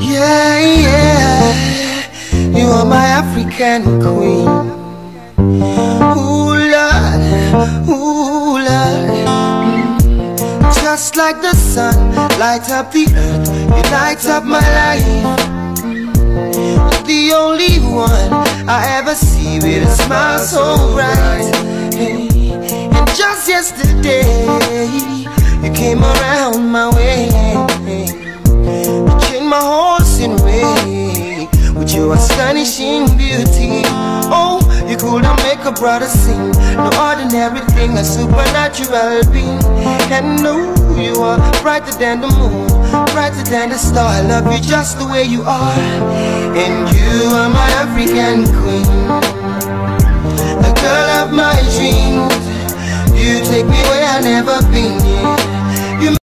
Yeah, yeah, you are my African queen. Ooh, Lord, ooh, Lord. Just like the sun, light up the earth, you light up my life. Mm. The only one I ever see with a smile so bright. And just yesterday, Your astonishing beauty. Oh, you couldn't make a brother sing. No ordinary thing, a supernatural being. And no, you are brighter than the moon Brighter than the star. I love you just the way you are. And you are my African queen. The girl of my dreams. You take me where I've never been, yeah